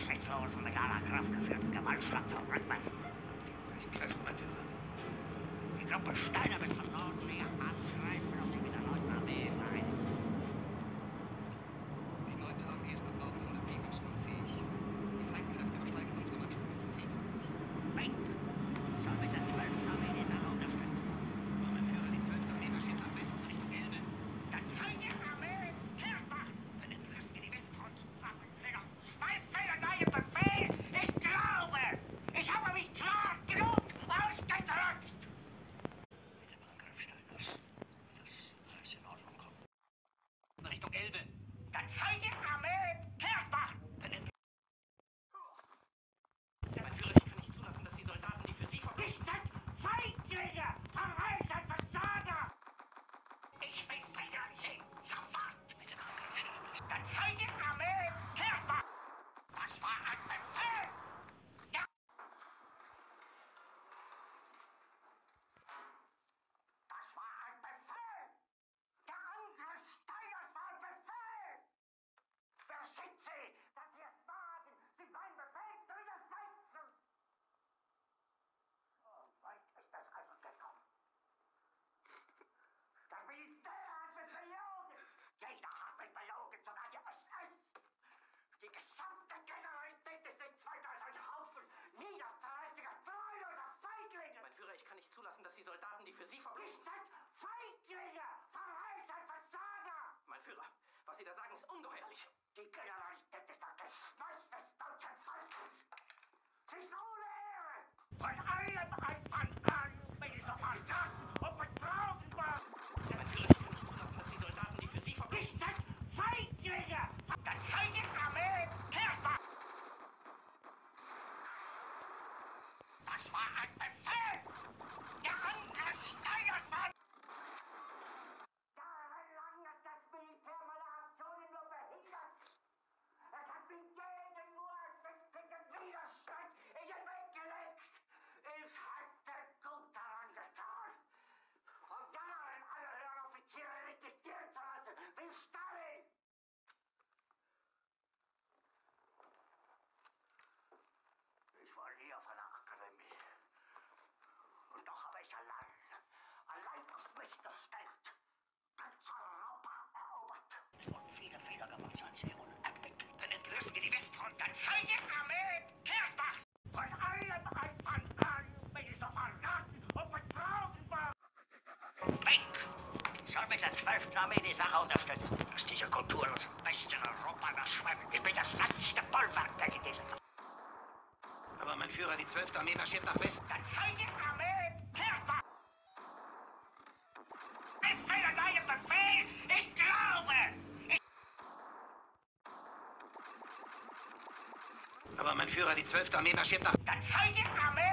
Geschäftsführers mit aller Kraft geführten Gewaltschlag zurückwerfen. Vielleicht greift man die an. Die Gruppe Steiner wird von Norden näher an. I, I じゃあ、あの。Fink soll mit der 12. Armee die Sache unterstützen. Dass diese Kultur aus dem Westen Europa überschwemmt. Ich bin das landeste Bollwerk gegen diese Aber mein Führer, die 12. Armee marschiert nach Westen. Dann soll die Armee entehrt werden. Ist wieder deinem Befehl? Ich glaube! Aber mein Führer, die 12. Armee marschiert nach... Dann soll die Armee